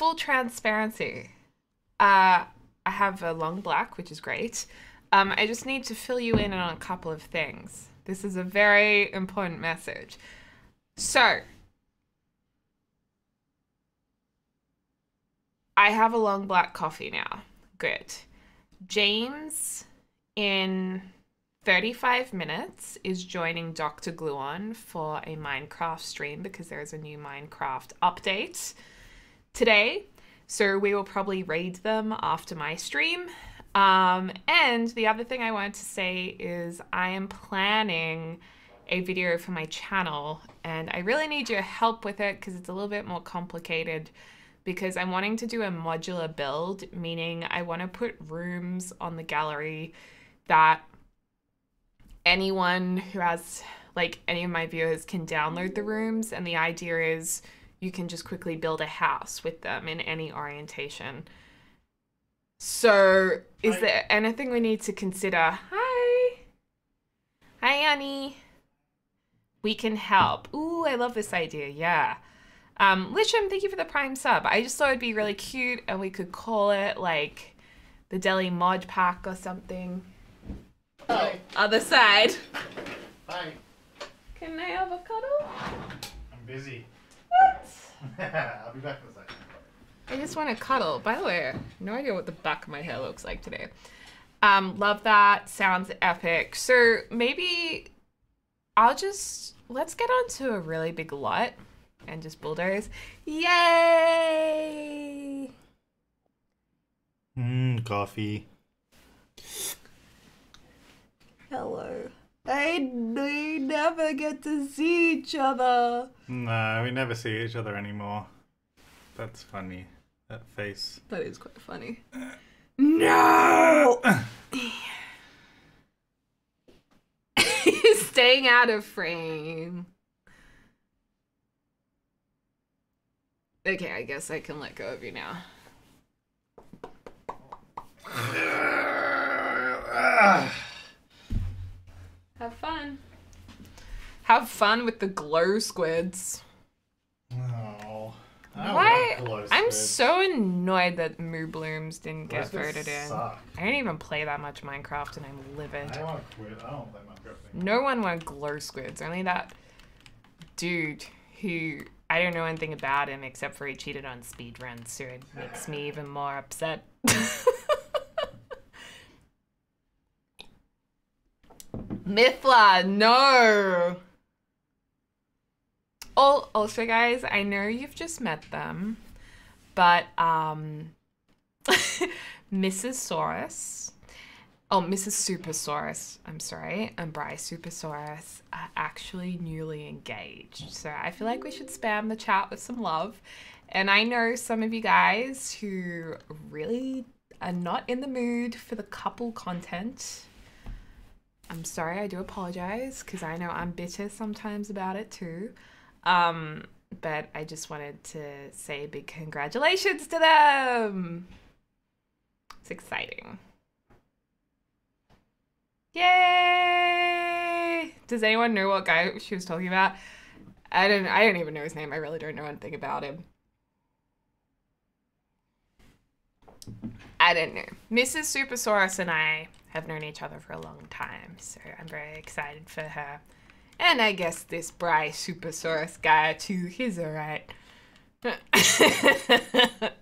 full transparency. Uh, I have a long black, which is great. Um, I just need to fill you in on a couple of things. This is a very important message. So, I have a long black coffee now. Good. James, in 35 minutes, is joining Dr. Gluon for a Minecraft stream because there's a new Minecraft update today. So we will probably raid them after my stream. Um, and the other thing I wanted to say is I am planning a video for my channel and I really need your help with it because it's a little bit more complicated because I'm wanting to do a modular build, meaning I want to put rooms on the gallery that anyone who has like any of my viewers can download the rooms and the idea is you can just quickly build a house with them in any orientation. So, is Hi. there anything we need to consider? Hi. Hi, Annie. We can help. Ooh, I love this idea. Yeah. Um, Lisham, thank you for the prime sub. I just thought it'd be really cute and we could call it like the Deli Mod Pack or something. Hi. Other side. Hi. Can I have a cuddle? I'm busy. What? I'll be back in a second. I just want to cuddle. By the way, no idea what the back of my hair looks like today. Um, love that. Sounds epic. So maybe I'll just let's get onto a really big lot and just bulldoze. Yay! Mmm, coffee. Hello. I we never get to see each other. No, we never see each other anymore. That's funny. That face. That is quite funny. No! He's staying out of frame. Okay, I guess I can let go of you now. Have fun. Have fun with the glow squids. Oh. Why? I'm so annoyed that Mooblooms didn't Glow get voted in. suck. I didn't even play that much Minecraft and I'm livid. I want to quit. I don't play Minecraft anymore. No one wanted glow squids. Only that dude who I don't know anything about him except for he cheated on speedruns, so it makes me even more upset. Mythla, no. Oh, also, guys, I know you've just met them, but um, Mrs. Saurus Oh, Mrs. Supersaurus, I'm sorry, and Bryce Supersaurus are actually newly engaged. So I feel like we should spam the chat with some love. And I know some of you guys who really are not in the mood for the couple content. I'm sorry, I do apologize because I know I'm bitter sometimes about it too. Um, but I just wanted to say big congratulations to them. It's exciting. Yay! Does anyone know what guy she was talking about? I don't. I don't even know his name. I really don't know anything about him. I don't know. Mrs. Supersaurus and I have known each other for a long time, so I'm very excited for her. And I guess this Bryce Supersaurus guy too. He's alright.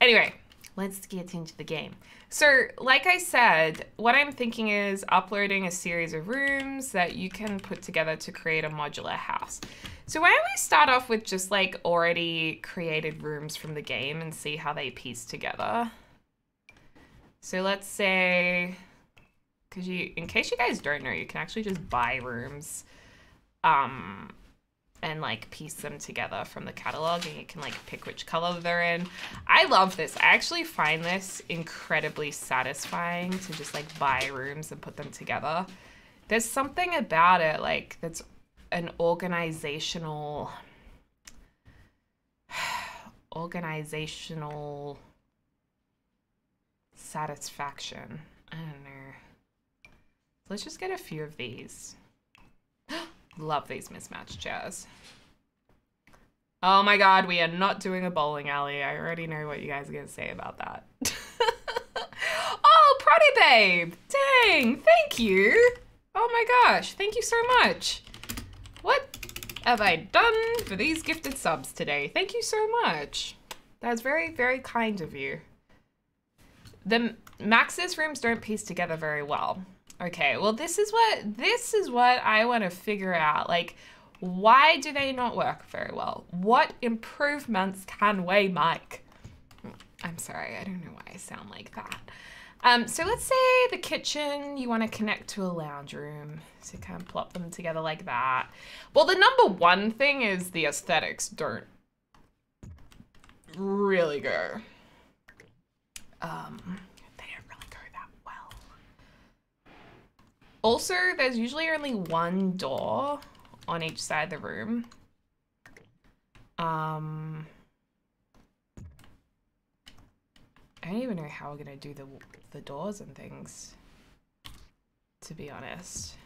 anyway, let's get into the game. So, like I said, what I'm thinking is uploading a series of rooms that you can put together to create a modular house. So, why don't we start off with just like already created rooms from the game and see how they piece together? So, let's say, because you, in case you guys don't know, you can actually just buy rooms. Um, and like piece them together from the catalog and you can like pick which color they're in. I love this. I actually find this incredibly satisfying to just like buy rooms and put them together. There's something about it like that's an organizational organizational satisfaction. I don't know. Let's just get a few of these. Love these mismatched chairs. Oh my god, we are not doing a bowling alley. I already know what you guys are going to say about that. oh, Proddy Babe! Dang, thank you! Oh my gosh, thank you so much. What have I done for these gifted subs today? Thank you so much. That's very, very kind of you. The Max's rooms don't piece together very well. Okay, well this is what this is what I want to figure out. Like why do they not work very well? What improvements can we make? I'm sorry, I don't know why I sound like that. Um, so let's say the kitchen, you want to connect to a lounge room. So kind of plop them together like that. Well, the number one thing is the aesthetics don't really go. Um, they don't really go that well. Also, there's usually only one door on each side of the room. Um, I don't even know how we're gonna do the the doors and things. To be honest.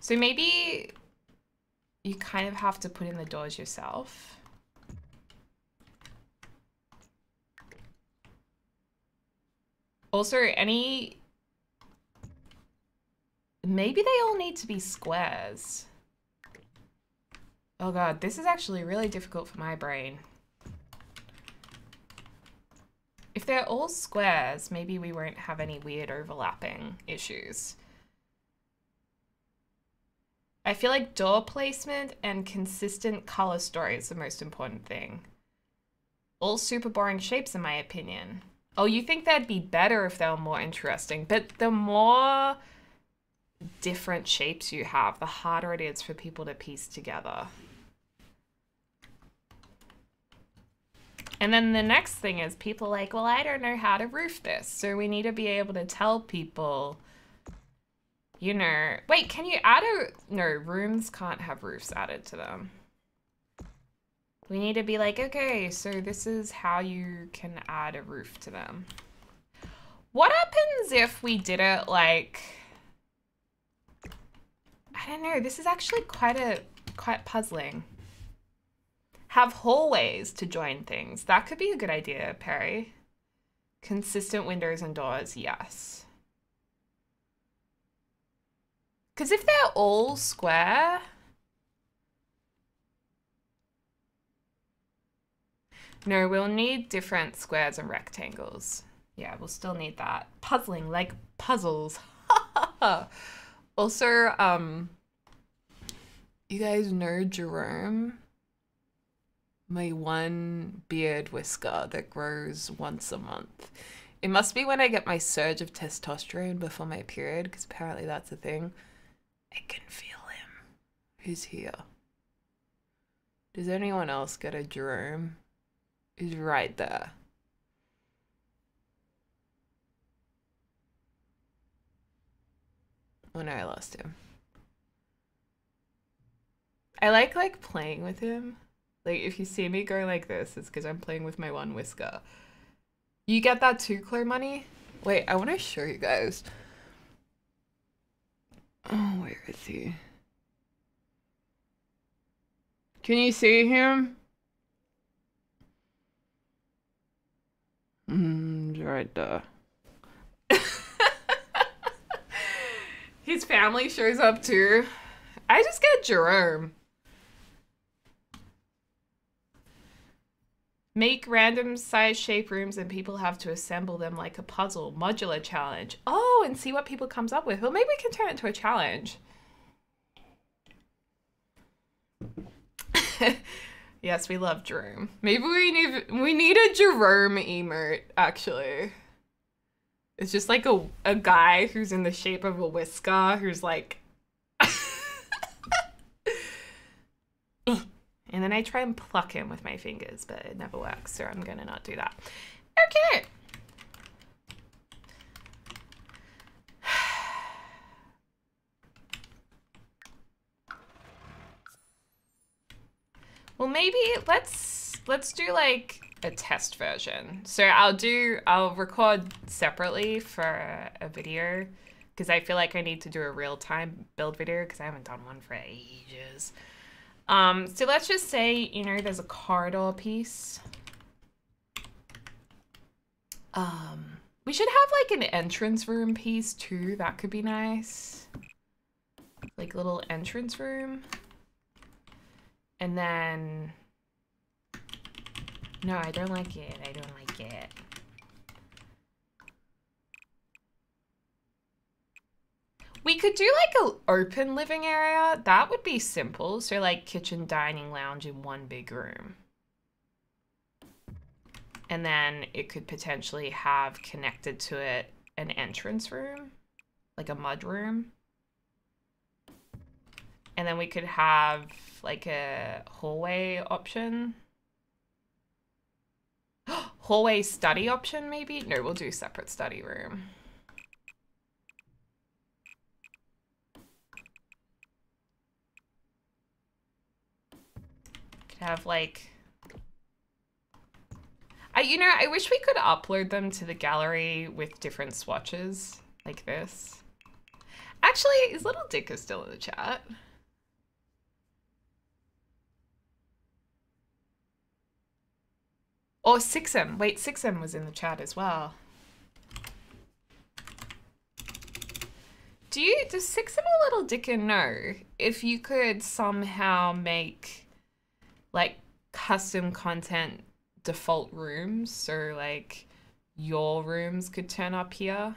So maybe you kind of have to put in the doors yourself. Also, any Maybe they all need to be squares. Oh god, this is actually really difficult for my brain. If they're all squares, maybe we won't have any weird overlapping issues. I feel like door placement and consistent color story is the most important thing. All super boring shapes in my opinion. Oh, you think that'd be better if they were more interesting, but the more different shapes you have, the harder it is for people to piece together. And then the next thing is people like, well, I don't know how to roof this. So we need to be able to tell people, you know, wait, can you add a, no, rooms can't have roofs added to them. We need to be like, okay, so this is how you can add a roof to them. What happens if we did it like, I don't know. This is actually quite a quite puzzling. Have hallways to join things. That could be a good idea, Perry. Consistent windows and doors, yes. Because if they're all square... No, we'll need different squares and rectangles. Yeah, we'll still need that. Puzzling, like puzzles. Also, um, you guys know Jerome? My one beard whisker that grows once a month. It must be when I get my surge of testosterone before my period, because apparently that's a thing. I can feel him. Who's here? Does anyone else get a Jerome? He's right there. Oh no, I lost him. I like like playing with him. Like if you see me go like this, it's because I'm playing with my one whisker. You get that too, Claire Money? Wait, I want to show you guys. Oh, where is he? Can you see him? Mm, right there. His family shows up too. I just get Jerome. Make random size shape rooms and people have to assemble them like a puzzle. Modular challenge. Oh, and see what people comes up with. Well, maybe we can turn it into a challenge. yes, we love Jerome. Maybe we need we need a Jerome emote, actually. It's just like a, a guy who's in the shape of a whisker who's like. and then I try and pluck him with my fingers, but it never works, so I'm gonna not do that. Okay. Well, maybe let's let's do like a test version. So I'll do, I'll record separately for a video because I feel like I need to do a real time build video because I haven't done one for ages. Um, so let's just say, you know, there's a corridor piece. Um, we should have like an entrance room piece too. That could be nice. Like little entrance room. And then, no, I don't like it. I don't like it. We could do like a open living area. That would be simple. So like kitchen, dining, lounge in one big room. And then it could potentially have connected to it an entrance room, like a mud room. And then we could have like a hallway option. hallway study option, maybe? No, we'll do separate study room. Could have like I, you know, I wish we could upload them to the gallery with different swatches like this. Actually, is Little Dicker still in the chat? Oh, Sixem. Wait, Sixem was in the chat as well. Do you, does Sixem or Little Dicker know if you could somehow make like custom content default rooms so like your rooms could turn up here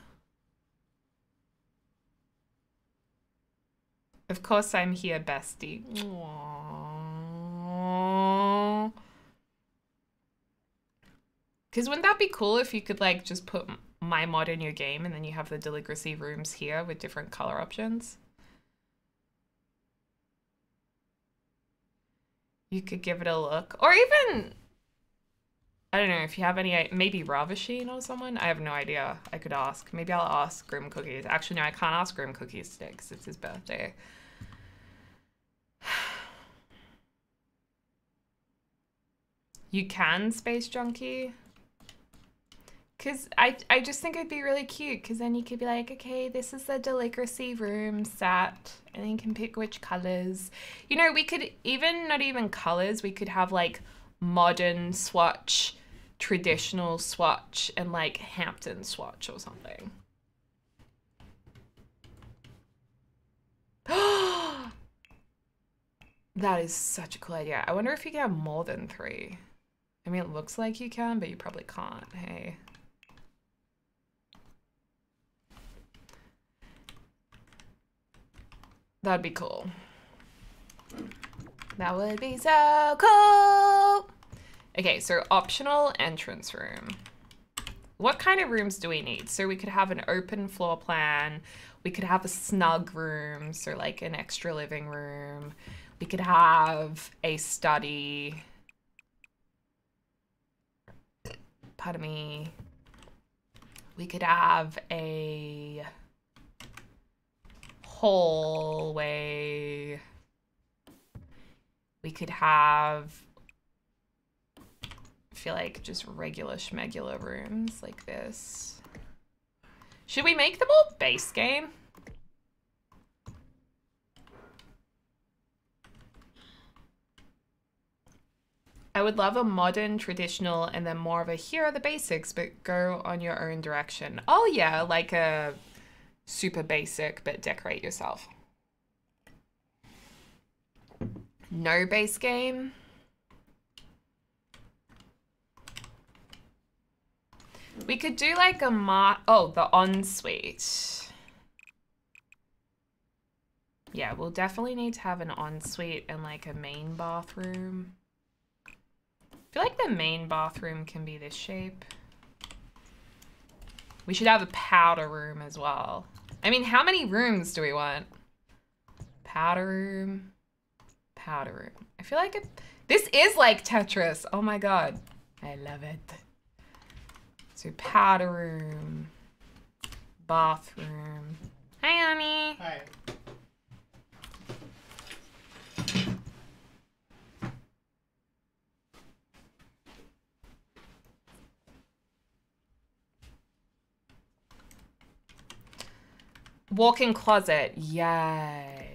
of course i'm here bestie because wouldn't that be cool if you could like just put my mod in your game and then you have the Deligracy rooms here with different color options you could give it a look. Or even, I don't know if you have any, maybe Ravasheen or someone. I have no idea. I could ask. Maybe I'll ask Grim Cookies. Actually, no, I can't ask Grim Cookies today because it's his birthday. You can, Space Junkie. Because I, I just think it'd be really cute because then you could be like, okay, this is the Deligracy room set. And then you can pick which colors. You know, we could even, not even colors, we could have like modern swatch, traditional swatch, and like Hampton swatch or something. that is such a cool idea. I wonder if you can have more than three. I mean, it looks like you can, but you probably can't. Hey. That'd be cool. That would be so cool. Okay, so optional entrance room. What kind of rooms do we need? So we could have an open floor plan. We could have a snug room, so like an extra living room. We could have a study. Pardon me. We could have a hallway. We could have, I feel like just regular schmegular rooms like this. Should we make them all base game? I would love a modern, traditional, and then more of a here are the basics, but go on your own direction. Oh yeah, like a super basic, but decorate yourself. No base game. We could do like a mar- oh, the ensuite. Yeah, we'll definitely need to have an ensuite and like a main bathroom. I feel like the main bathroom can be this shape. We should have a powder room as well. I mean, how many rooms do we want? Powder room. Powder room. I feel like it, this is like Tetris. Oh my god. I love it. So powder room. Bathroom. Hi, Annie. Hi. Walk-in closet. Yes.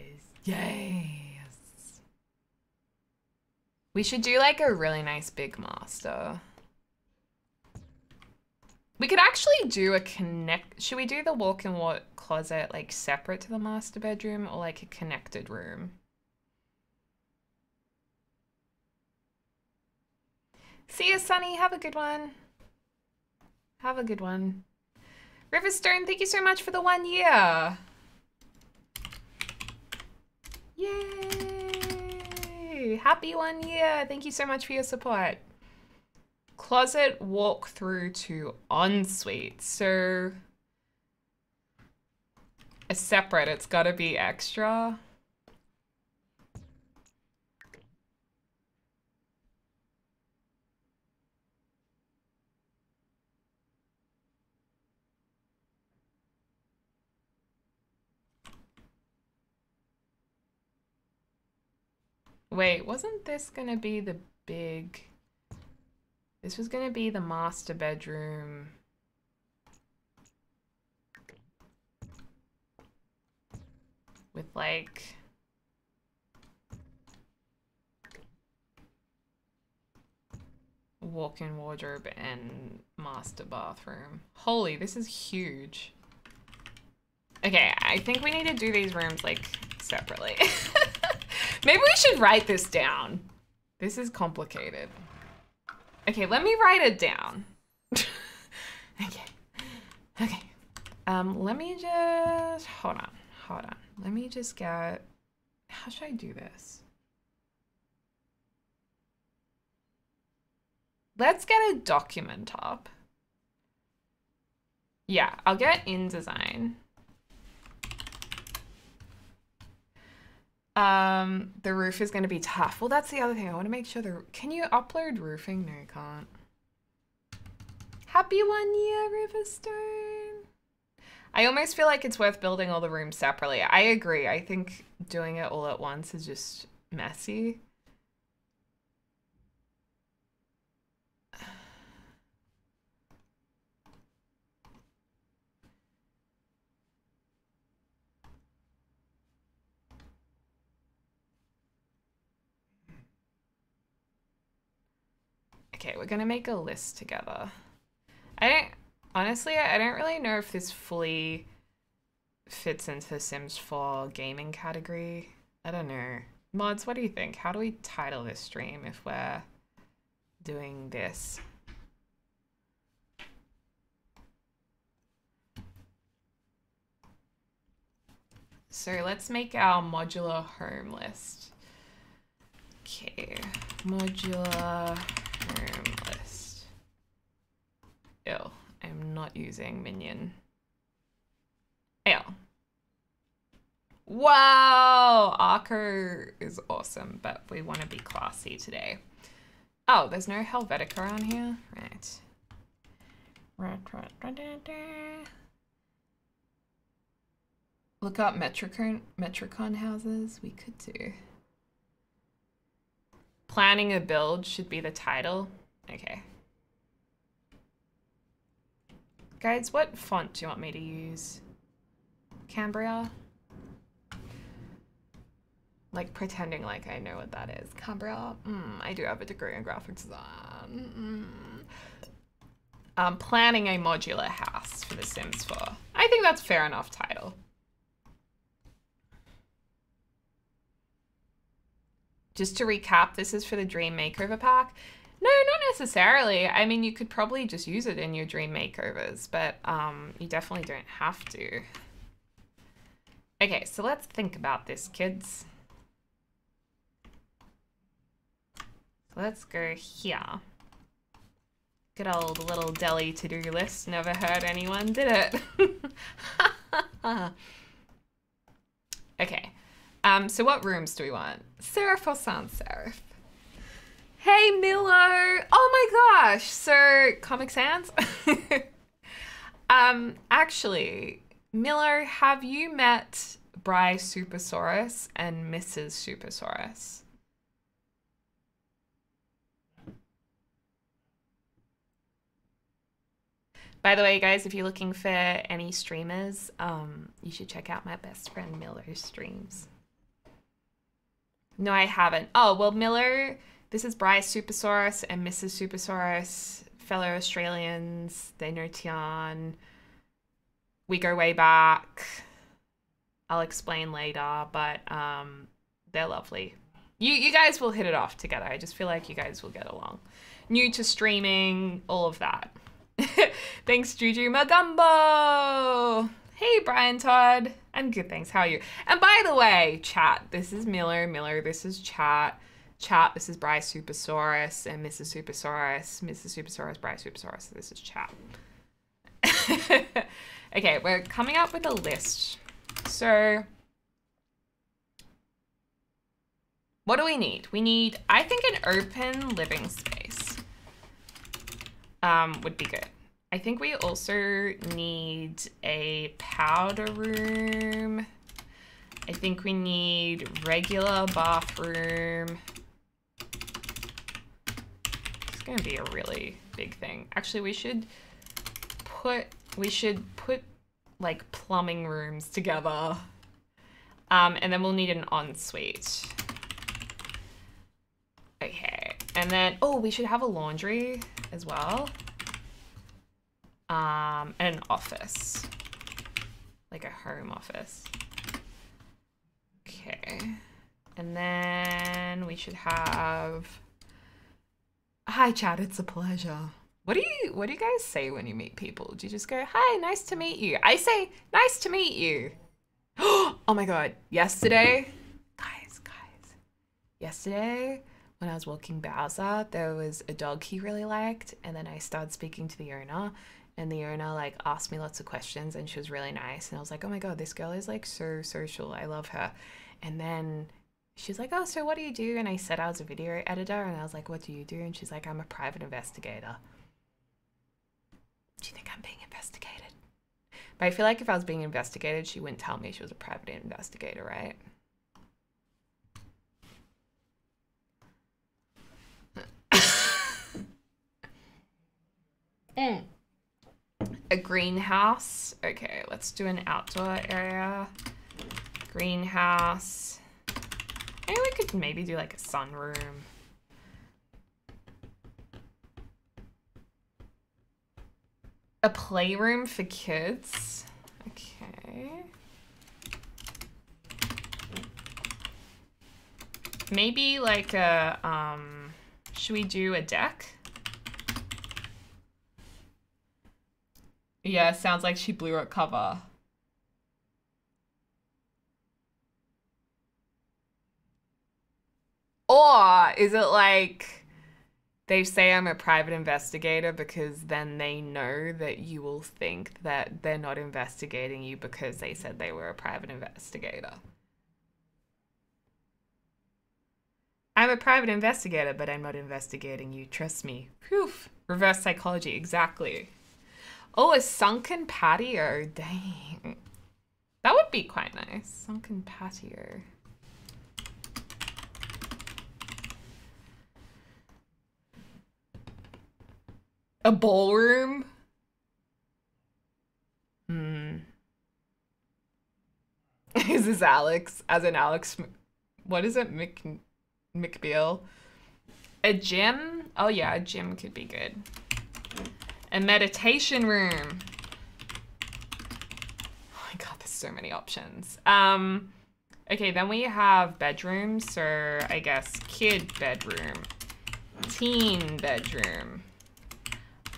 Yes. We should do like a really nice big master. We could actually do a connect. Should we do the walk-in walk closet like separate to the master bedroom or like a connected room? See you, Sunny. Have a good one. Have a good one. Riverstone, thank you so much for the one year. Yay! Happy one year. Thank you so much for your support. Closet walk through to ensuite. So a separate, it's gotta be extra. Wait, wasn't this gonna be the big... This was gonna be the master bedroom. With like... Walk-in wardrobe and master bathroom. Holy, this is huge. Okay, I think we need to do these rooms like separately. Maybe we should write this down. This is complicated. Okay, let me write it down. okay. Okay. Um, let me just, hold on, hold on. Let me just get, how should I do this? Let's get a document up. Yeah, I'll get InDesign. Um, the roof is going to be tough. Well, that's the other thing. I want to make sure the... Can you upload roofing? No, you can't. Happy one year, Riverstone. I almost feel like it's worth building all the rooms separately. I agree. I think doing it all at once is just messy. Okay, we're gonna make a list together. I don't, honestly, I don't really know if this fully fits into the Sims 4 gaming category. I don't know. Mods, what do you think? How do we title this stream if we're doing this? So let's make our modular home list. Okay, modular home list. Ew, I'm not using minion. Ew. Wow, Arco is awesome, but we want to be classy today. Oh, there's no Helvetica around here? Right. Look up Metricon, Metricon houses. We could do. Planning a build should be the title. Okay. Guys, what font do you want me to use? Cambria? Like pretending like I know what that is. Cambria? Mm, I do have a degree in graphic design. Mm. Um, planning a modular house for The Sims 4. I think that's fair enough title. Just to recap, this is for the Dream Makeover Pack. No, not necessarily. I mean, you could probably just use it in your dream makeovers, but um, you definitely don't have to. Okay, so let's think about this, kids. Let's go here. Good old little deli to-do list. Never hurt anyone, did it? okay. Um, so what rooms do we want? Serif or sans serif? Hey Milo! Oh my gosh! So Comic Sans? um, actually, Milo, have you met Bry Supersaurus and Mrs. Supersaurus? By the way, guys, if you're looking for any streamers, um, you should check out my best friend Miller's streams. No, I haven't. Oh, well, Miller This is Bryce Supersaurus and Mrs. Supersaurus, fellow Australians. They know Tian. We go way back. I'll explain later, but um, they're lovely. You you guys will hit it off together. I just feel like you guys will get along. New to streaming, all of that. thanks, Juju Magumbo. Hey, Brian Todd. I'm good, thanks. How are you? And by the way, chat, this is Miller. Miller, this is chat. Chat, this is Bryce Supersaurus and Mrs. Supersaurus. Mrs. Supersaurus, Bryce Supersaurus. This is chat. okay, we're coming up with a list. So, what do we need? We need, I think, an open living space um, would be good. I think we also need a powder room. I think we need regular bathroom. It's gonna be a really big thing. Actually, we should put, we should put like plumbing rooms together. Um, and then we'll need an ensuite. Okay, and then, oh, we should have a laundry as well um, an office, like a home office. Okay, and then we should have. Hi, Chad. It's a pleasure. What do you What do you guys say when you meet people? Do you just go, "Hi, nice to meet you"? I say, "Nice to meet you." oh my god! Yesterday, guys, guys, yesterday when I was walking Bowser, there was a dog he really liked, and then I started speaking to the owner, and the owner like asked me lots of questions and she was really nice and i was like oh my god this girl is like so social i love her. And then she's like oh so what do you do? And i said i was a video editor and i was like what do you do? And she's like i'm a private investigator. Do you think i'm being investigated? But i feel like if i was being investigated she wouldn't tell me she was a private investigator right? Mm a greenhouse. Okay, let's do an outdoor area. Greenhouse. Maybe we could maybe do like a sunroom. A playroom for kids. Okay. Maybe like a, um, should we do a deck? Yeah, sounds like she blew her cover. Or is it like they say I'm a private investigator because then they know that you will think that they're not investigating you because they said they were a private investigator? I'm a private investigator, but I'm not investigating you. Trust me. Phew. Reverse psychology, exactly. Oh, a sunken patio. Dang. That would be quite nice. Sunken patio. A ballroom? Hmm. is this Alex? As in Alex, what is it? Mc, McBeal? A gym? Oh yeah, a gym could be good. A meditation room. Oh my god, there's so many options. Um, okay, then we have bedrooms. So I guess kid bedroom, teen bedroom,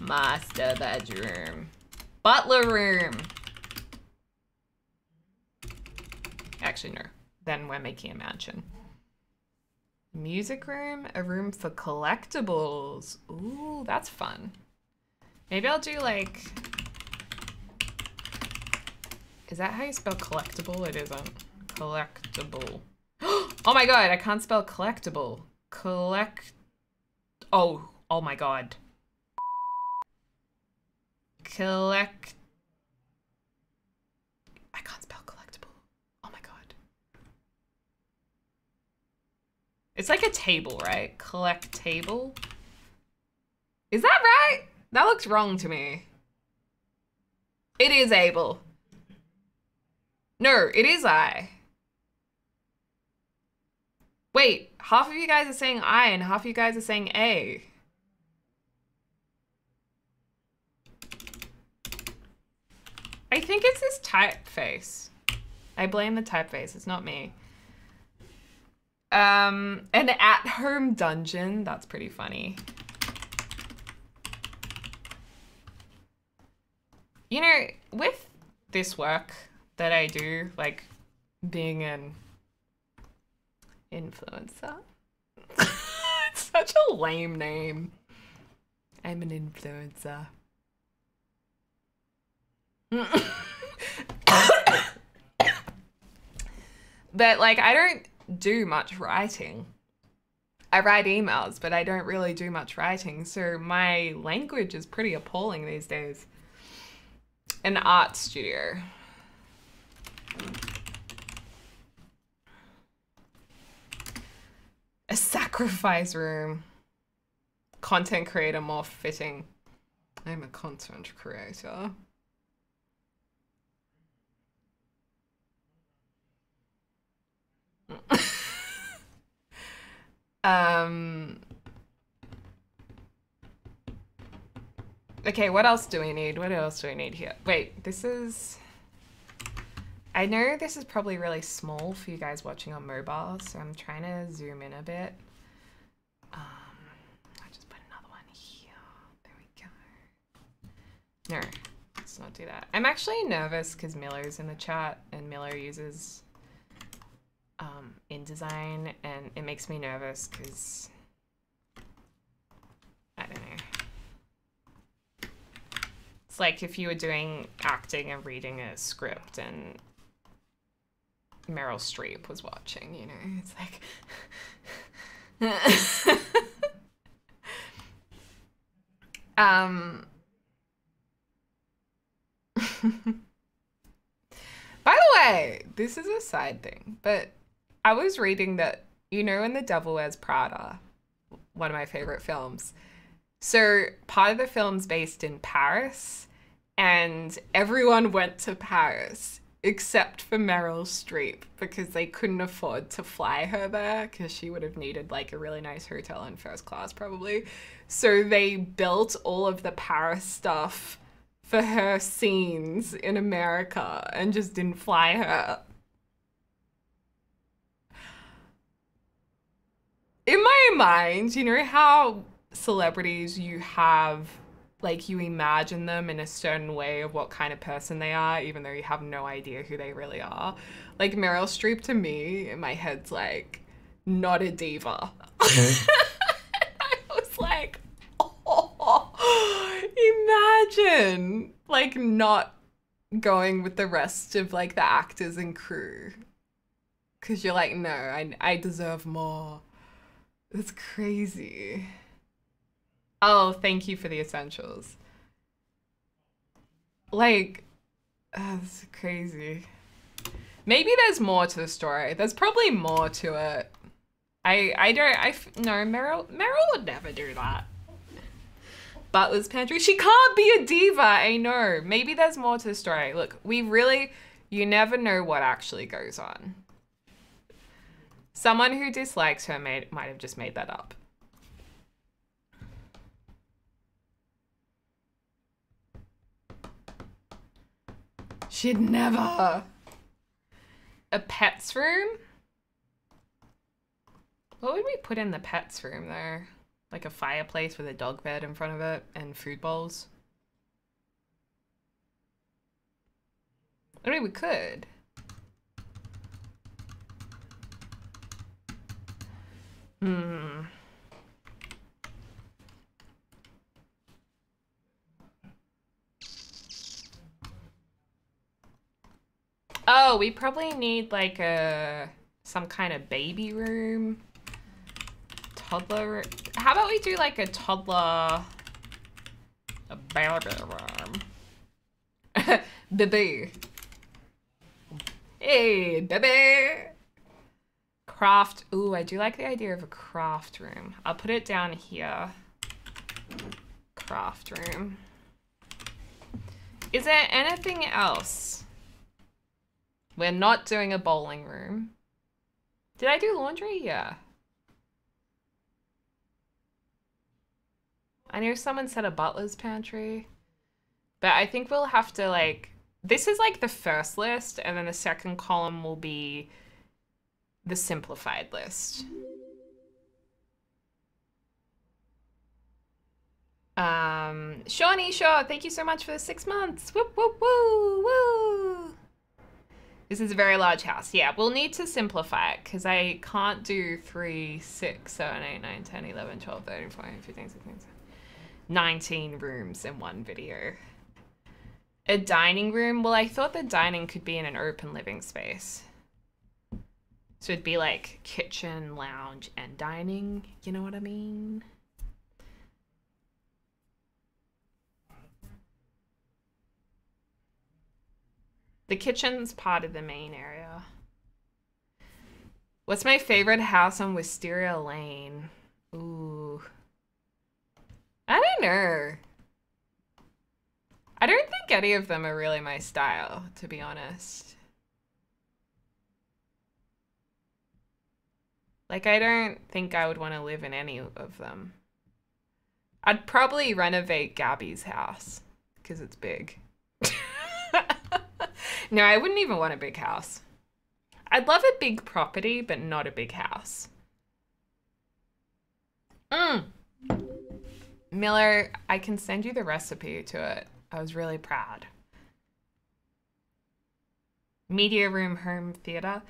master bedroom, butler room. Actually, no. Then we're making a mansion. Music room, a room for collectibles. Ooh, that's fun. Maybe I'll do like... Is that how you spell collectible? It isn't. Collectible. oh my god, I can't spell collectible. Collect... Oh, oh my god. Collect... I can't spell collectible. Oh my god. It's like a table, right? Collect table. Is that right? That looks wrong to me. It is Abel. No, it is I. Wait, half of you guys are saying I and half of you guys are saying A. I think it's this typeface. I blame the typeface, it's not me. Um, an at-home dungeon, that's pretty funny. You know, with this work that I do, like being an influencer, it's such a lame name. I'm an influencer. but like I don't do much writing. I write emails, but I don't really do much writing. So my language is pretty appalling these days. An art studio. A sacrifice room. Content creator more fitting. I'm a content creator. um Okay, what else do we need? What else do we need here? Wait, this is I know this is probably really small for you guys watching on mobile, so I'm trying to zoom in a bit. Um, I just put another one here. There we go. No, let's not do that. I'm actually nervous because Miller's in the chat and Miller uses um, InDesign, and it makes me nervous because I don't know. It's like if you were doing acting and reading a script and Meryl Streep was watching, you know, it's like. um. By the way, this is a side thing, but I was reading that, you know, in The Devil Wears Prada, one of my favorite films. So part of the film's based in Paris, and everyone went to Paris except for Meryl Streep because they couldn't afford to fly her there because she would have needed like a really nice hotel in first class probably. So they built all of the Paris stuff for her scenes in America and just didn't fly her. In my mind, you know how celebrities you have like you imagine them in a certain way of what kind of person they are, even though you have no idea who they really are. Like Meryl Streep to me, in my head's like not a diva. Mm-hmm. I was like, oh, imagine like not going with the rest of like the actors and crew. Cause you're like, no, I, I deserve more. That's crazy. Oh, thank you for the essentials. Like, ah, oh, that's crazy. Maybe there's more to the story. There's probably more to it. I I don't I no Meryl Meryl would never do that. Butler's pantry. She can't be a diva. I know. Maybe there's more to the story. Look, we really you never know what actually goes on. Someone who dislikes her made, might have just made that up. She'd never. A pet's room? What would we put in the pet's room there? Like a fireplace with a dog bed in front of it and food bowls? I mean, we could. Hmm. Oh, we probably need like a some kind of baby room. Toddler. How about we do like a toddler a baby room? baby. Hey, baby. Craft. Ooh, I do like the idea of a craft room. I'll put it down here. Craft room. Is there anything else? We're not doing a bowling room. Did I do laundry? Yeah. I know someone said a butler's pantry. But I think we'll have to like this is like the first list and then the second column will be the simplified list. Um, Shawnee Shaw, thank you so much for the six months. Whoop, whoop, woo, woo. This is a very large house. Yeah, we'll need to simplify it because I can't do 3, 6, 7, 8, 9, 10, 11, 12, 13, 14, 15, 16, 17, 19 rooms in one video. A dining room? Well, I thought the dining could be in an open living space. So it'd be like kitchen, lounge, and dining. You know what I mean? The kitchen's part of the main area. What's my favorite house on Wisteria Lane? Ooh. I don't know. I don't think any of them are really my style, to be honest. Like, I don't think I would want to live in any of them. I'd probably renovate Gabby's house because it's big. no, I wouldn't even want a big house. I'd love a big property, but not a big house. Mm. Miller, I can send you the recipe to it. I was really proud. Media Room Home Theater.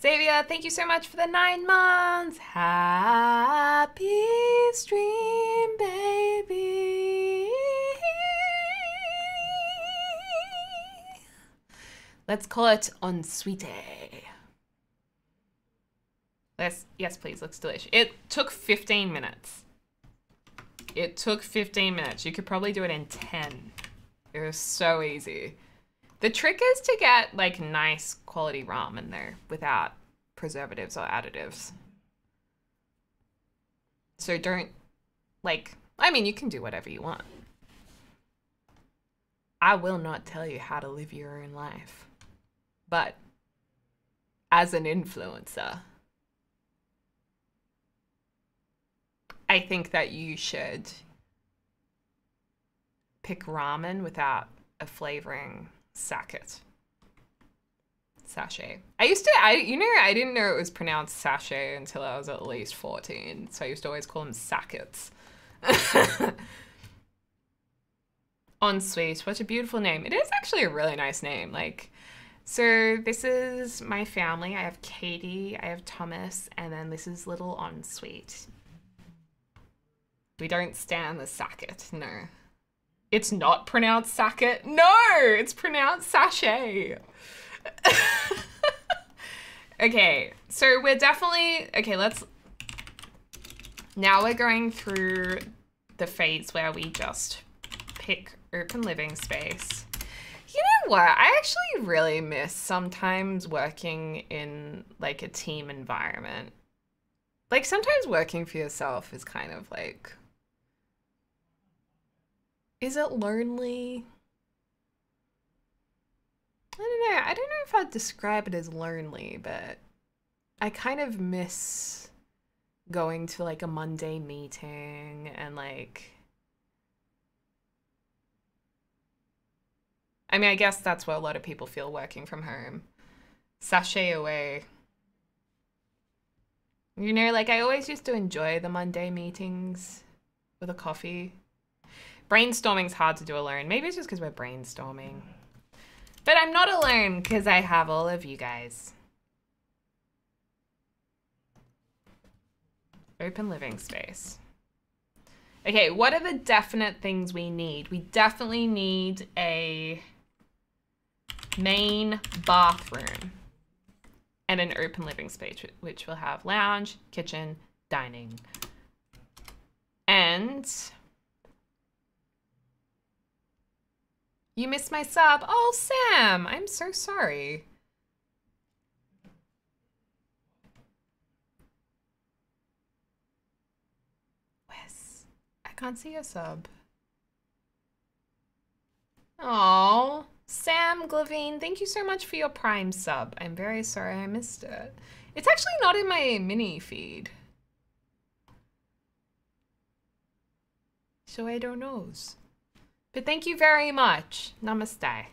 Xavier, thank you so much for the nine months. Happy stream, baby. Let's call it ensuite. Yes, yes, please. Looks delicious. It took 15 minutes. It took 15 minutes. You could probably do it in 10. It was so easy. The trick is to get like nice quality ramen there without preservatives or additives. So don't like, I mean, you can do whatever you want. I will not tell you how to live your own life. But as an influencer, I think that you should pick ramen without a flavoring sacket. Sachet. I used to, I you know, I didn't know it was pronounced sachet until I was at least 14. So I used to always call them sackets. Ensuite, what a beautiful name. It is actually a really nice name. Like, so this is my family. I have Katie, I have Thomas, and then this is little Ensuite. We don't stand the sacket, no. It's not pronounced sacket. No, it's pronounced sachet. okay, so we're definitely okay. Let's now we're going through the phase where we just pick open living space. You know what? I actually really miss sometimes working in like a team environment. Like sometimes working for yourself is kind of like is it lonely? I don't know. I don't know if I'd describe it as lonely, but I kind of miss going to like a Monday meeting and like I mean, I guess that's what a lot of people feel working from home. Sashay away. You know, like I always used to enjoy the Monday meetings with a coffee. Brainstorming's hard to do alone. Maybe it's just because we're brainstorming. But I'm not alone because I have all of you guys. Open living space. Okay, what are the definite things we need? We definitely need a main bathroom and an open living space, which will have lounge, kitchen, dining. And You missed my sub. Oh, Sam, I'm so sorry. Wes, I can't see a sub. Oh, Sam Glavine, thank you so much for your Prime sub. I'm very sorry I missed it. It's actually not in my mini feed. so I don't know. But thank you very much. Namaste.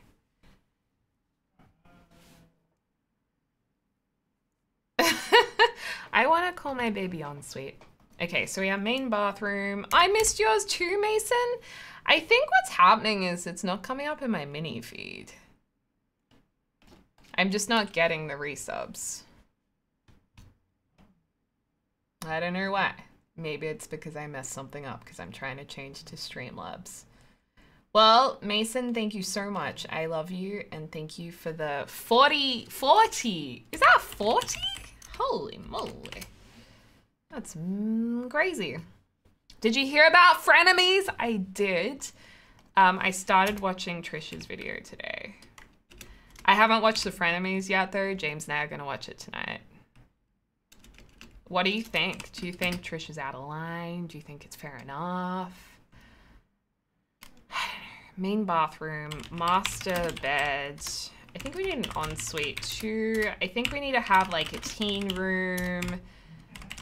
I want to call my baby ensuite. Okay, so we have main bathroom. I missed yours too, Mason. I think what's happening is it's not coming up in my mini feed. I'm just not getting the resubs. I don't know why. Maybe it's because I messed something up because I'm trying to change to Streamlabs. Well, Mason, thank you so much. I love you and thank you for the 40, 40. Is that 40? Holy moly. That's crazy. Did you hear about frenemies? I did. Um, I started watching Trisha's video today. I haven't watched the frenemies yet though. James and I are gonna watch it tonight. What do you think? Do you think Trisha's out of line? Do you think it's fair enough? Main bathroom, master bed. I think we need an ensuite too. I think we need to have like a teen room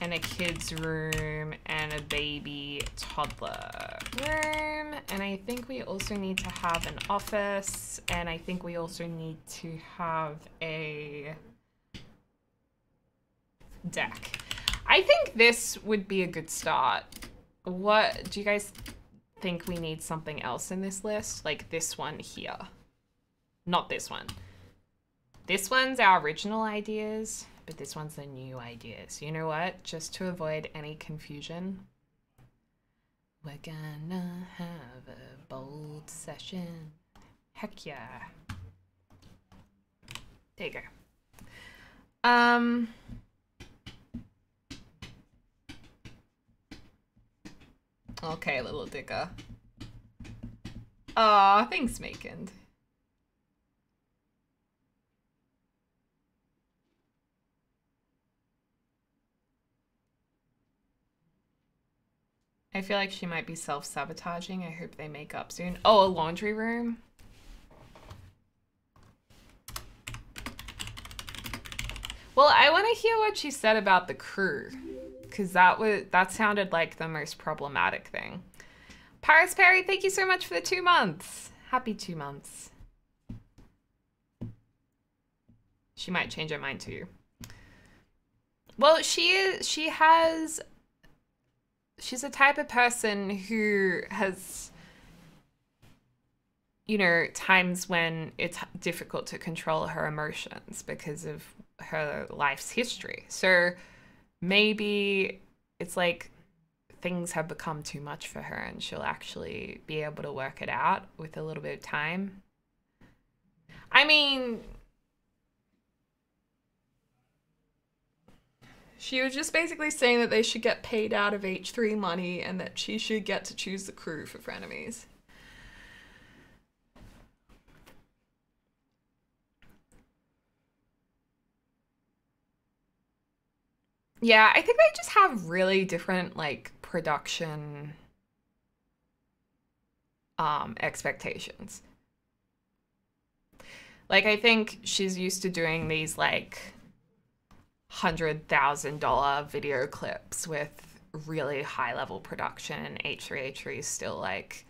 and a kid's room and a baby toddler room. And I think we also need to have an office. And I think we also need to have a deck. I think this would be a good start. What do you guys think we need something else in this list? Like this one here. Not this one. This one's our original ideas, but this one's the new idea. So You know what? Just to avoid any confusion, we're gonna have a bold session. Heck yeah. There you go. Um... Okay, little dicker. Aw, thanks, Makend. I feel like she might be self-sabotaging. I hope they make up soon. Oh, a laundry room? Well, I want to hear what she said about the crew because that was that sounded like the most problematic thing. Paris Perry, thank you so much for the two months. Happy two months. She might change her mind too. Well, she is. She has. She's a type of person who has. You know, times when it's difficult to control her emotions because of her life's history. So maybe it's like things have become too much for her and she'll actually be able to work it out with a little bit of time. I mean, she was just basically saying that they should get paid out of H3 money and that she should get to choose the crew for frenemies. Yeah, I think they just have really different like production um expectations. Like I think she's used to doing these like hundred thousand dollar video clips with really high level production and H3H3 is still like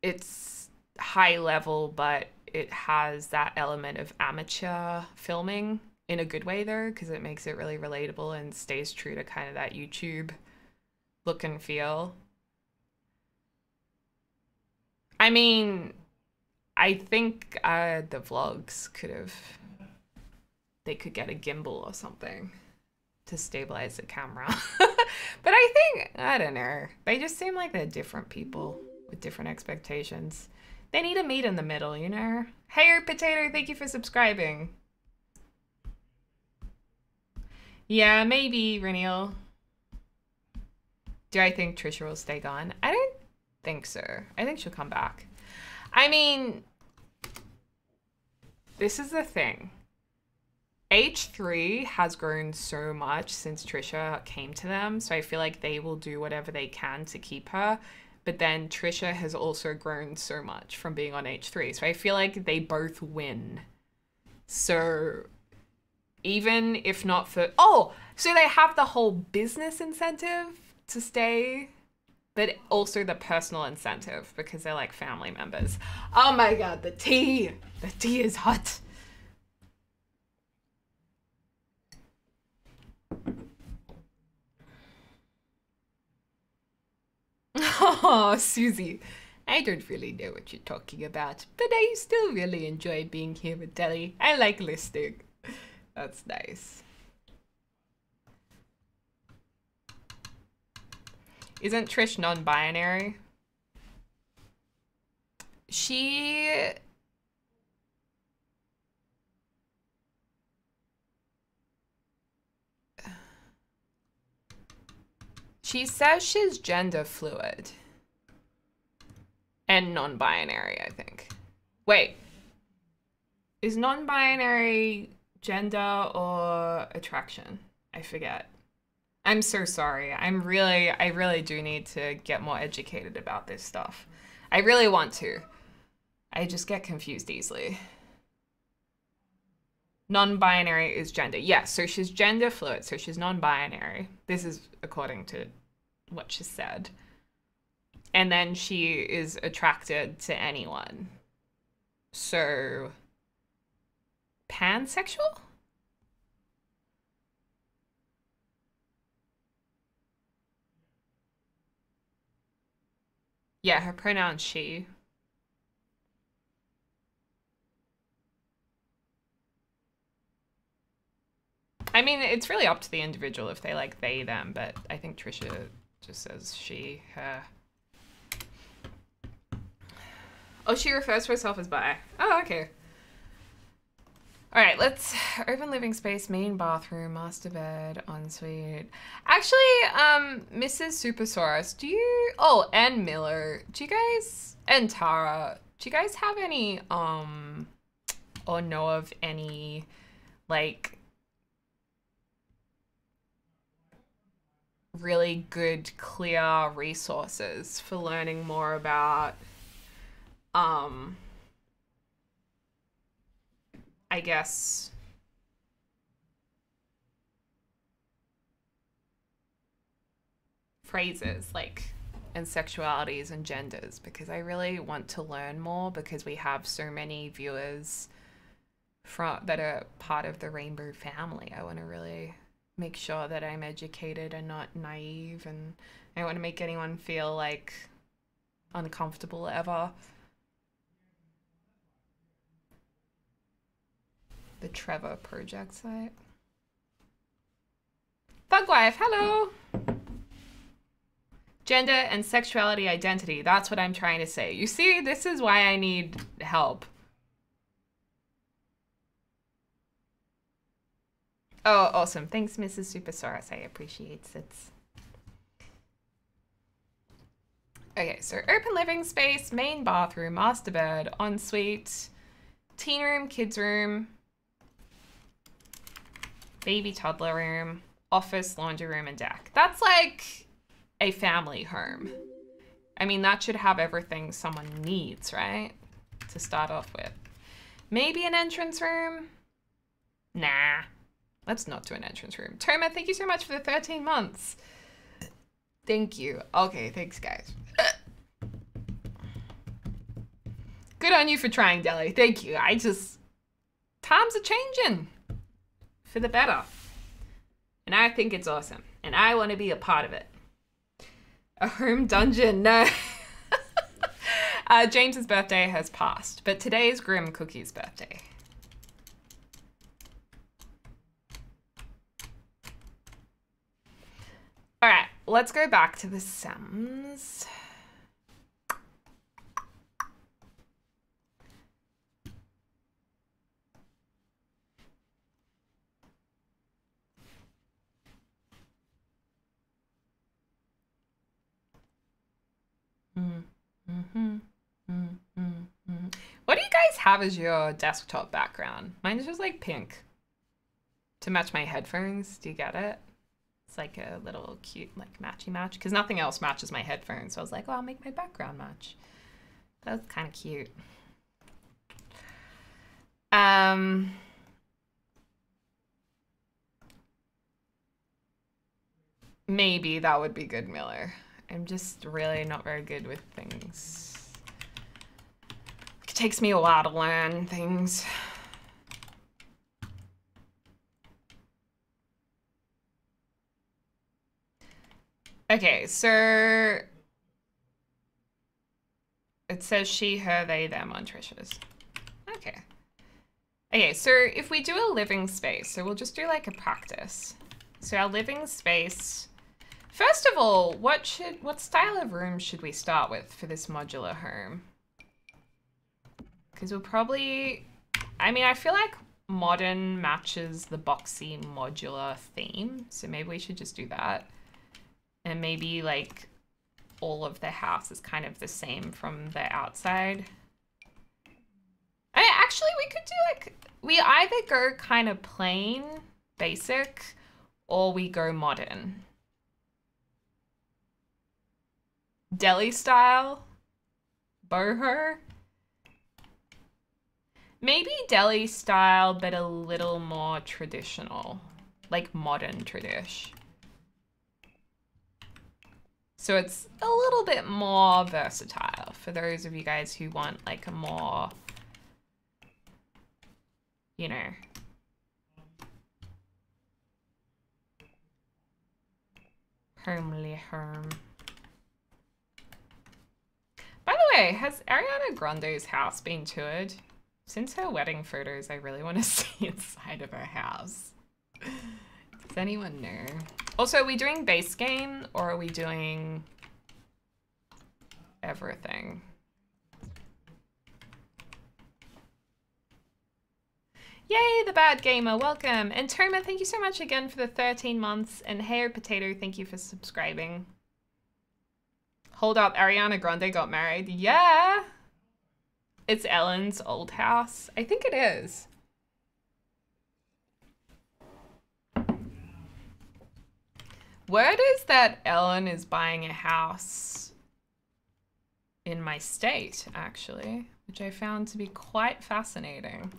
it's high level but it has that element of amateur filming in a good way though because it makes it really relatable and stays true to kind of that youtube look and feel. I mean i think uh the vlogs could have they could get a gimbal or something to stabilize the camera but i think i don't know they just seem like they're different people with different expectations they need a meet in the middle you know hey potato thank you for subscribing Yeah, maybe Reniel. Do I think Trisha will stay gone? I don't think so. I think she'll come back. I mean, this is the thing. H3 has grown so much since Trisha came to them, so I feel like they will do whatever they can to keep her. But then Trisha has also grown so much from being on H3, so I feel like they both win. So even if not for oh so they have the whole business incentive to stay, but also the personal incentive because they're like family members. Oh my god, the tea! The tea is hot. Oh, Susie. I don't really know what you're talking about, but I still really enjoy being here with Deli. I like listening. That's nice. Isn't Trish non-binary? She She says she's gender fluid and non binary, I think. Wait. Is non binary gender or attraction? I forget. I'm so sorry. I'm really, I really do need to get more educated about this stuff. I really want to. I just get confused easily. Non binary is gender. Yes, yeah, so she's gender fluid, so she's non binary. This is according to what she said. And then she is attracted to anyone. So, pansexual? Yeah, her pronoun she. I mean, it's really up to the individual if they like they, them, but I think Trisha just says she, her. Oh, she refers to herself as bi. Oh, okay. All right, let's open living space, main bathroom, master bed, ensuite. Actually, um, Mrs. Supersaurus, do you? Oh, and Miller, do you guys and Tara, do you guys have any um, or know of any like really good, clear resources for learning more about, um, I guess, phrases like and sexualities and genders because I really want to learn more because we have so many viewers from that are part of the rainbow family. I want to really make sure that I'm educated and not naive and I don't want to make anyone feel like uncomfortable ever. The Trevor Project site. Bugwife, hello! Gender and sexuality identity. That's what I'm trying to say. You see, this is why I need help. Oh, awesome. Thanks, Mrs. Supersaurus. I appreciate it. Okay, so open living space, main bathroom, master bed, ensuite, teen room, kids room, baby toddler room, office, laundry room, and deck. That's like a family home. I mean, that should have everything someone needs, right? To start off with. Maybe an entrance room? Nah. Let's not do an entrance room. Toma, thank you so much for the 13 months. Thank you. Okay, thanks, guys. Good on you for trying, Deli. Thank you. I just... Times are changing. For the better. And I think it's awesome. And I want to be a part of it. A home dungeon. No. uh, James's birthday has passed, but today is Grim Cookie's birthday. All right, let's go back to the Sims. Mm -hmm. Mm -hmm. What do you guys have as your desktop background? Mine is just like pink to match my headphones. Do you get it? It's like a little cute like matchy match because nothing else matches my headphones. So I was like, well, I'll make my background match. That's kind of cute. Um, Maybe that would be good, Miller. I'm just really not very good with things. It takes me a while to learn things. Okay, so it says she, her, they, them on Trisha's. Okay. Okay, so if we do a living space, so we'll just do like a practice. So our living space, first of all, what should, what style of room should we start with for this modular home? Because we'll probably, I mean, I feel like modern matches the boxy modular theme. So maybe we should just do that. And maybe like all of the house is kind of the same from the outside. I mean, actually we could do like we either go kind of plain, basic, or we go modern. Deli style, boho. Maybe deli style, but a little more traditional, like modern tradish. So it's a little bit more versatile for those of you guys who want like a more, you know, homely home. By the way, has Ariana Grande's house been toured? Since her wedding photos, I really want to see inside of her house. Does anyone know? Also, are we doing base game or are we doing everything? Yay, the bad gamer, welcome. And Toma, thank you so much again for the 13 months. And Hair Potato, thank you for subscribing. Hold up, Ariana Grande got married. Yeah. It's Ellen's old house. I think it is. Word is that Ellen is buying a house in my state, actually, which I found to be quite fascinating.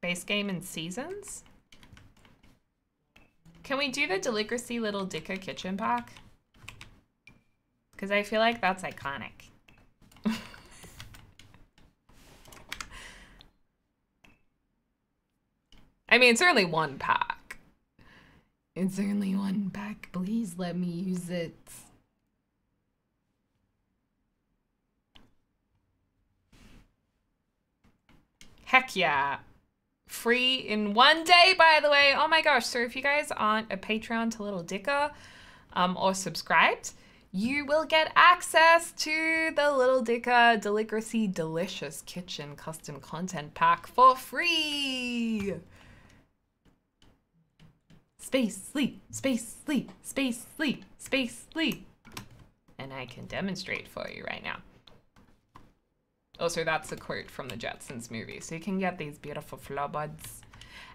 Base game and seasons? Can we do the Deligracy Little Dicker kitchen pack? Because I feel like that's iconic. I mean, it's only one pack. It's only one pack. Please let me use it. Heck yeah. Free in one day, by the way. Oh my gosh. So if you guys aren't a Patreon to Little Dicker um, or subscribed, you will get access to the Little Dicker Deligracy Delicious Kitchen Custom Content Pack for free. Space, sleep, space, sleep, space, sleep, space, sleep. And I can demonstrate for you right now. Oh, also, that's a quote from the Jetsons movie, so you can get these beautiful flower buds.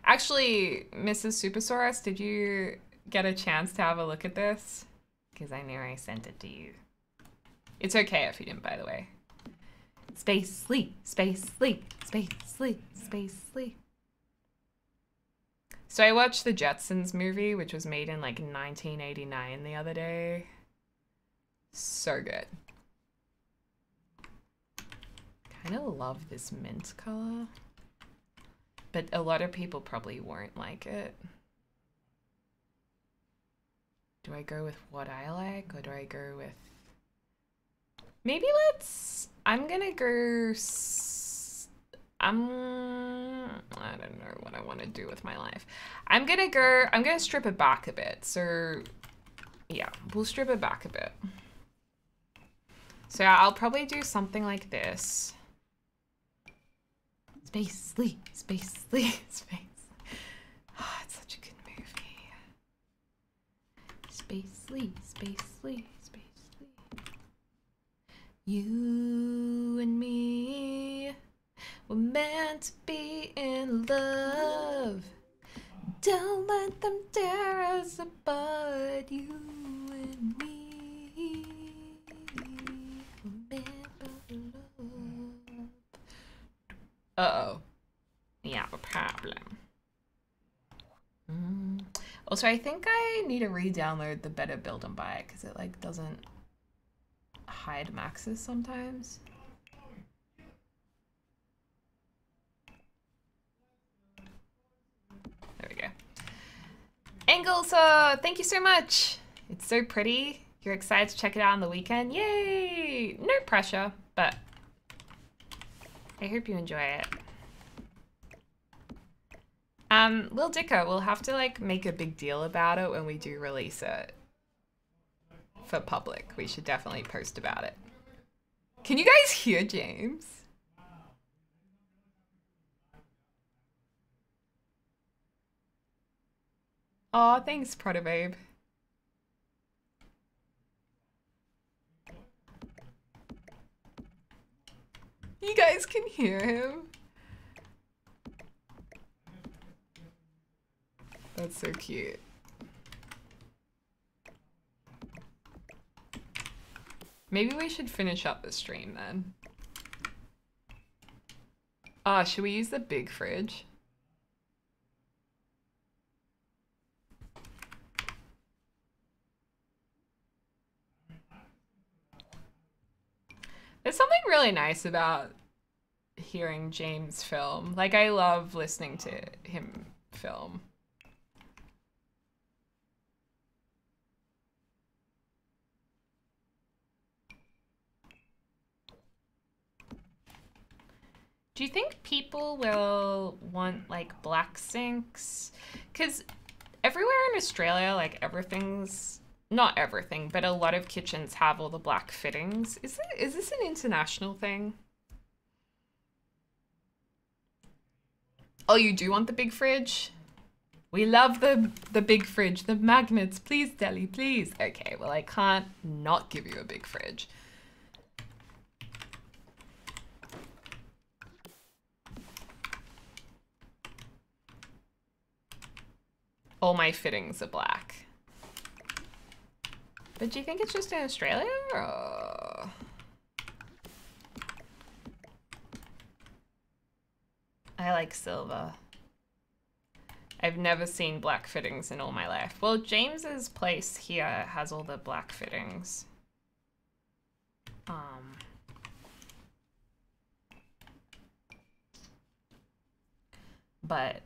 Actually, Mrs. Supersaurus, did you get a chance to have a look at this? Because I knew I sent it to you. It's okay if you didn't, by the way. Space, sleep, space, sleep, space, sleep, space, sleep. So I watched the Jetsons movie, which was made in like 1989 the other day. So good. Kind of love this mint color. But a lot of people probably won't like it. Do I go with what I like or do I go with... Maybe let's... I'm gonna go... I'm um, I don't know what I want to do with my life. I'm gonna go I'm gonna strip it back a bit. So yeah, we'll strip it back a bit. So I'll probably do something like this. Space, sleep, space, sleep, space. Oh, it's such a good movie. Space, sleep, space, sleep, space, sleep. You and me we're meant to be in love. Don't let them tear us apart, you and me. Uh oh. We have a problem. Also, I think I need to re-download the Better Build and Buy because it like doesn't hide Maxis sometimes. There we go. Angles, uh, thank you so much. It's so pretty. You're excited to check it out on the weekend. Yay! No pressure, I hope you enjoy it. Um, Lil Dicka, we'll have to like make a big deal about it when we do release it for public. We should definitely post about it. Can you guys hear James? Aw, thanks, Protobabe. You guys can hear him. That's so cute. Maybe we should finish up the stream then. Ah, should we use the big fridge? There's something really nice about hearing James film. Like, I love listening to him film. Do you think people will want like black sinks? Because everywhere in Australia, like everything's not everything, but a lot of kitchens have all the black fittings. Is it is this an international thing? Oh, you do want the big fridge? We love the the big fridge, the magnets. Please, Deli, please. Okay, well I can't not give you a big fridge. All my fittings are black. But do you think it's just in Australia? Or... I like silver. I've never seen black fittings in all my life. Well, James's place here has all the black fittings. Um... But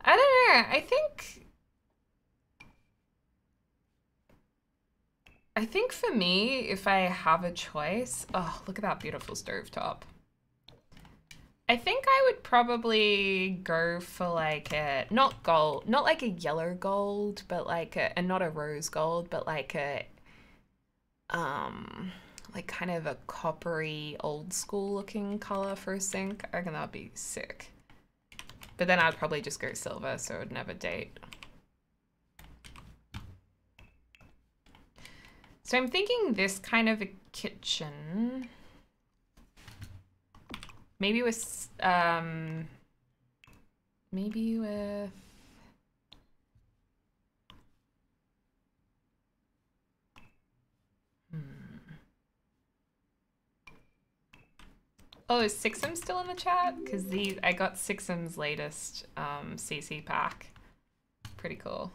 I don't know. I think I think for me, if I have a choice, oh, look at that beautiful stove top. I think I would probably go for like a, not gold, not like a yellow gold, but like a, and not a rose gold, but like a, um, like kind of a coppery old school looking color for a sink. I reckon that'd be sick. But then I'd probably just go silver, so it would never date. So I'm thinking this kind of a kitchen. Maybe with, um, maybe with, hmm. Oh, is Sixam still in the chat? Because I got Sixam's latest um, CC pack. Pretty cool.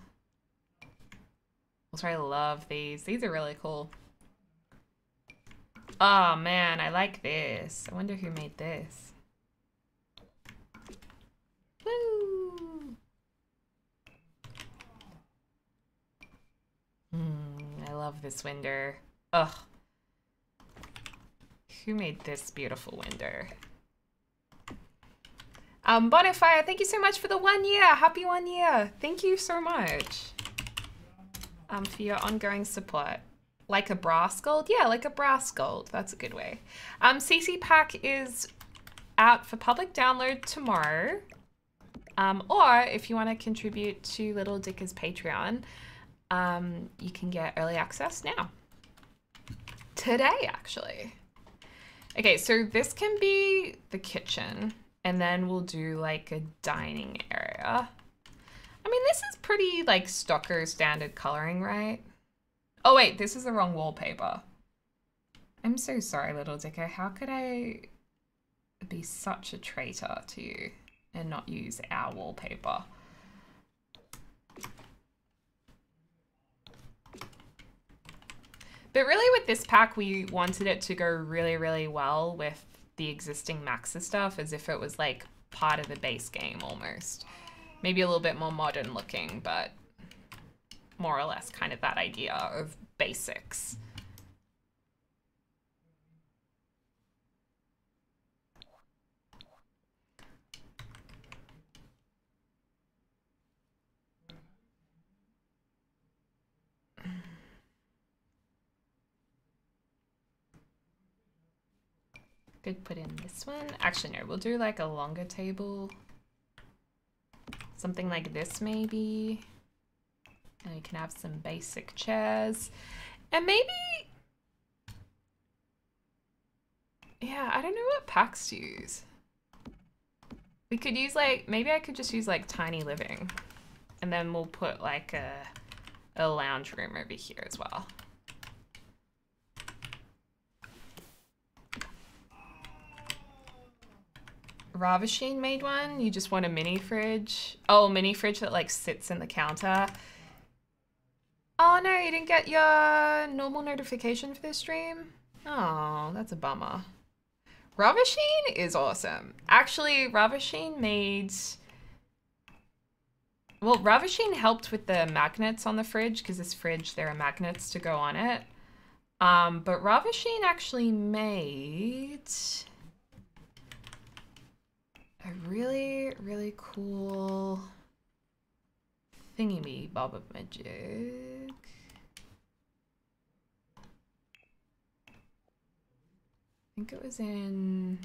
Also, I love these. These are really cool. Oh man, I like this. I wonder who made this. Woo! Hmm, I love this window. Ugh. Who made this beautiful window? Um, Bonfire, thank you so much for the one year. Happy one year. Thank you so much um, for your ongoing support. Like a brass gold? Yeah, like a brass gold. That's a good way. Um, CC Pack is out for public download tomorrow. Um, or if you want to contribute to Little Dicka's Patreon, um, you can get early access now. Today, actually. Okay, so this can be the kitchen, and then we'll do like a dining area. I mean, this is pretty like stocker standard coloring, right? Oh wait, this is the wrong wallpaper. I'm so sorry, little Dicker. How could I be such a traitor to you? and not use our wallpaper. But really with this pack, we wanted it to go really, really well with the existing Maxis stuff as if it was like part of the base game almost. Maybe a little bit more modern looking, but more or less kind of that idea of basics. Could put in this one. Actually, no, we'll do like a longer table. Something like this, maybe. And we can have some basic chairs. And maybe... Yeah, I don't know what packs to use. We could use like, maybe I could just use like tiny living. And then we'll put like a, a lounge room over here as well. Ravasheen made one. You just want a mini fridge. Oh, mini fridge that like sits in the counter. Oh no, you didn't get your normal notification for this stream? Oh, that's a bummer. Ravasheen is awesome. Actually, Ravasheen made... Well, Ravasheen helped with the magnets on the fridge because this fridge, there are magnets to go on it. Um, but Ravasheen actually made a really, really cool thingy me bob of magic. I think it was in...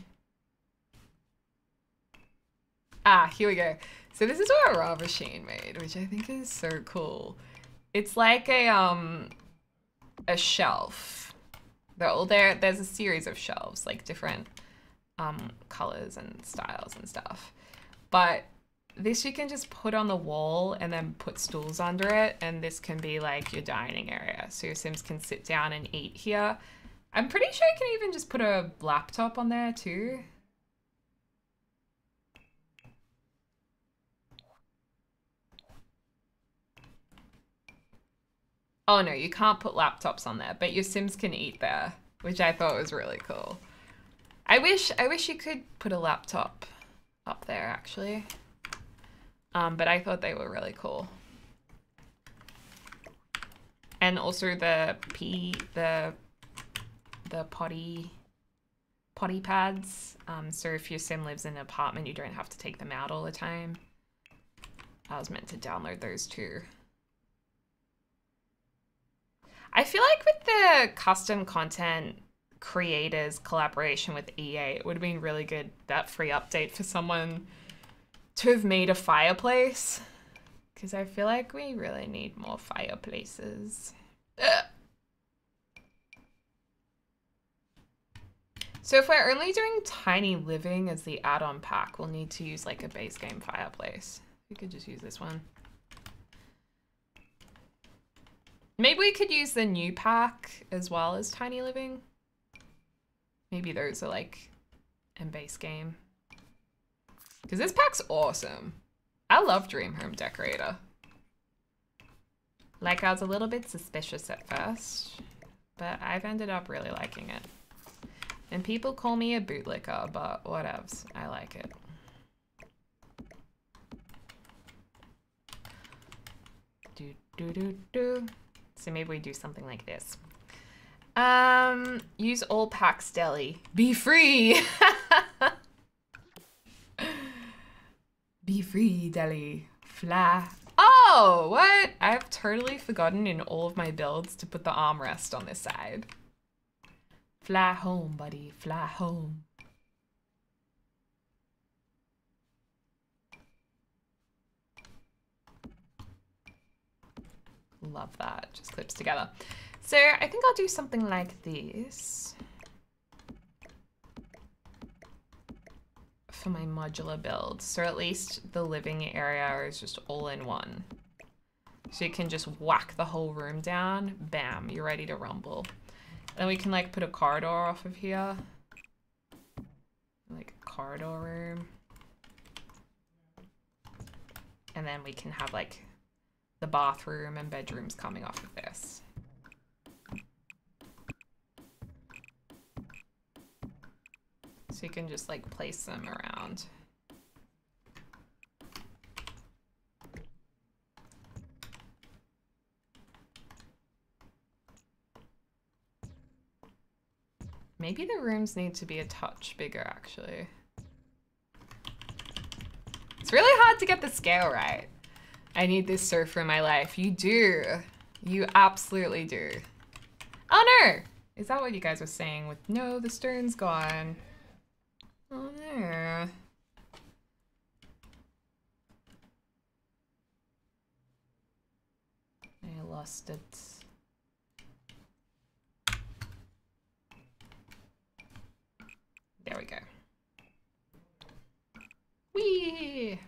Ah, here we go. So this is what Ravasheen made, which I think is so cool. It's like a um a shelf. They're all there. There's a series of shelves, like different um, colors and styles and stuff. But this you can just put on the wall and then put stools under it and this can be like your dining area. So your Sims can sit down and eat here. I'm pretty sure you can even just put a laptop on there too. Oh no, you can't put laptops on there, but your Sims can eat there, which I thought was really cool. I wish I wish you could put a laptop up there actually. Um, but I thought they were really cool. And also the P the the potty potty pads. Um, so if your sim lives in an apartment, you don't have to take them out all the time. I was meant to download those too. I feel like with the custom content creators collaboration with EA, it would have been really good that free update for someone to have made a fireplace. Because I feel like we really need more fireplaces. Ugh. So if we're only doing tiny living as the add-on pack, we'll need to use like a base game fireplace. We could just use this one. Maybe we could use the new pack as well as tiny living. Maybe those are like in base game. Because this pack's awesome. I love Dream Home Decorator. Like I was a little bit suspicious at first, but I've ended up really liking it. And people call me a bootlicker, but whatevs. I like it. Do do do do. So maybe we do something like this. Um, use all packs deli. Be free. Be free, deli. Fly. Oh, what? I've totally forgotten in all of my builds to put the armrest on this side. Fly home, buddy. Fly home. Love that. Just clips together. So I think I'll do something like this. For my modular build. So at least the living area is just all in one. So you can just whack the whole room down. Bam, you're ready to rumble. Then we can like put a corridor off of here. Like corridor room. And then we can have like the bathroom and bedrooms coming off of this. You can just like place them around. Maybe the rooms need to be a touch bigger, actually. It's really hard to get the scale right. I need this surfer in my life. You do. You absolutely do. Oh no! Is that what you guys were saying with no, the stern's gone? Oh no. I lost it. There we go. Whee!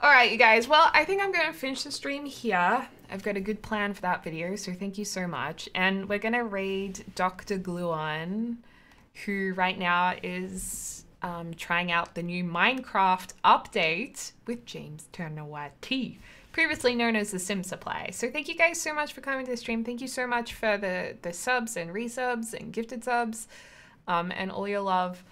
All right, you guys. Well, I think I'm going to finish the stream here. I've got a good plan for that video, so thank you so much. And we're going to raid Dr. Gluon, who right now is um, trying out the new Minecraft update with James Turner YT, previously known as the Sim Supply. So thank you guys so much for coming to the stream. Thank you so much for the, the subs and resubs and gifted subs um, and all your love.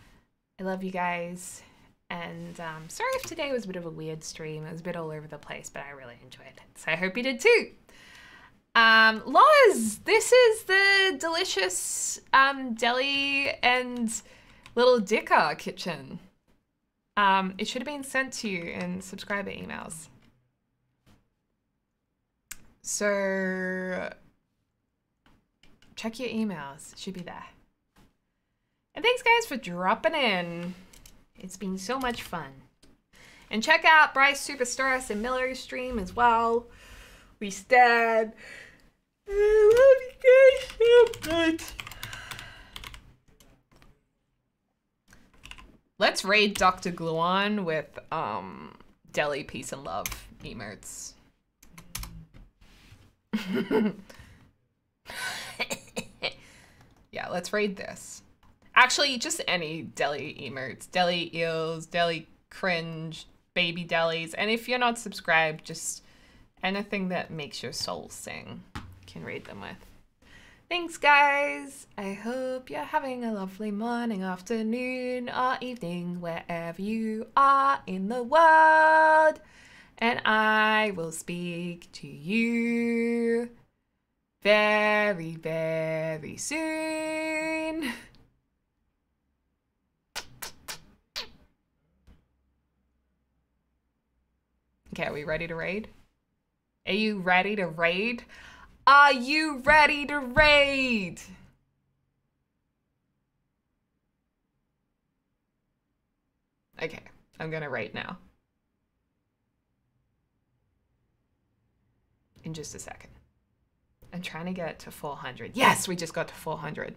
I love you guys. And um, sorry if today was a bit of a weird stream. It was a bit all over the place, but I really enjoyed it. So I hope you did too. Um, Loz, this is the delicious um, deli and little dicker kitchen. Um, it should have been sent to you in subscriber emails. So check your emails. It should be there. And thanks guys for dropping in. It's been so much fun. And check out Bryce Superstars and Miller's stream as well. We stand. I love you guys so much. Let's raid Dr. Gluon with um Deli Peace and Love emotes. yeah, let's raid this. Actually, just any deli emotes. Deli eels, deli cringe, baby delis. And if you're not subscribed, just anything that makes your soul sing can raid them with. Thanks, guys. I hope you're having a lovely morning, afternoon, or evening, wherever you are in the world. And I will speak to you very, very soon. Okay, are we ready to raid? Are you ready to raid? Are you ready to raid? Okay, I'm gonna raid now. In just a second. I'm trying to get to 400. Yes, we just got to 400.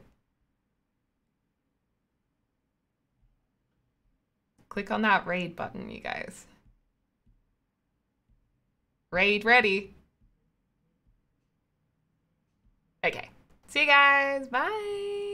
Click on that raid button, you guys. Raid ready. Okay. See you guys. Bye.